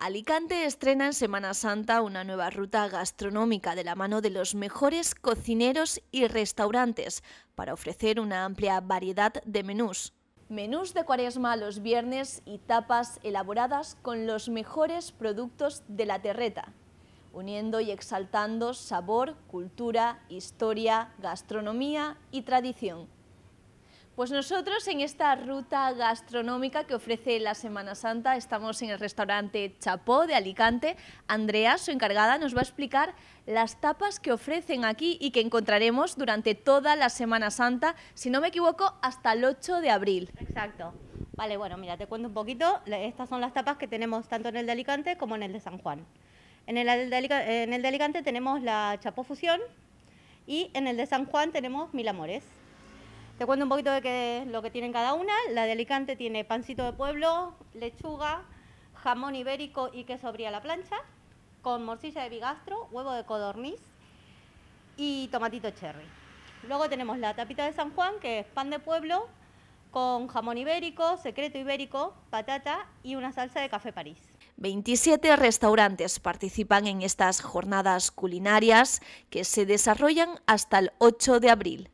Alicante estrena en Semana Santa una nueva ruta gastronómica de la mano de los mejores cocineros y restaurantes para ofrecer una amplia variedad de menús. Menús de cuaresma los viernes y tapas elaboradas con los mejores productos de la terreta, uniendo y exaltando sabor, cultura, historia, gastronomía y tradición. Pues nosotros en esta ruta gastronómica que ofrece la Semana Santa estamos en el restaurante Chapó de Alicante. Andrea, su encargada, nos va a explicar las tapas que ofrecen aquí y que encontraremos durante toda la Semana Santa, si no me equivoco, hasta el 8 de abril. Exacto. Vale, bueno, mira, te cuento un poquito. Estas son las tapas que tenemos tanto en el de Alicante como en el de San Juan. En el de, Alicante tenemos la Chapó Fusión y en el de San Juan tenemos Mil Amores. Te cuento un poquito de qué, lo que tienen cada una. La de Alicante tiene pancito de pueblo, lechuga, jamón ibérico y queso bría a la plancha, con morcilla de bigastro, huevo de codorniz y tomatito cherry. Luego tenemos la tapita de San Juan, que es pan de pueblo, con jamón ibérico, secreto ibérico, patata y una salsa de café París. 27 restaurantes participan en estas jornadas culinarias que se desarrollan hasta el 8 de abril.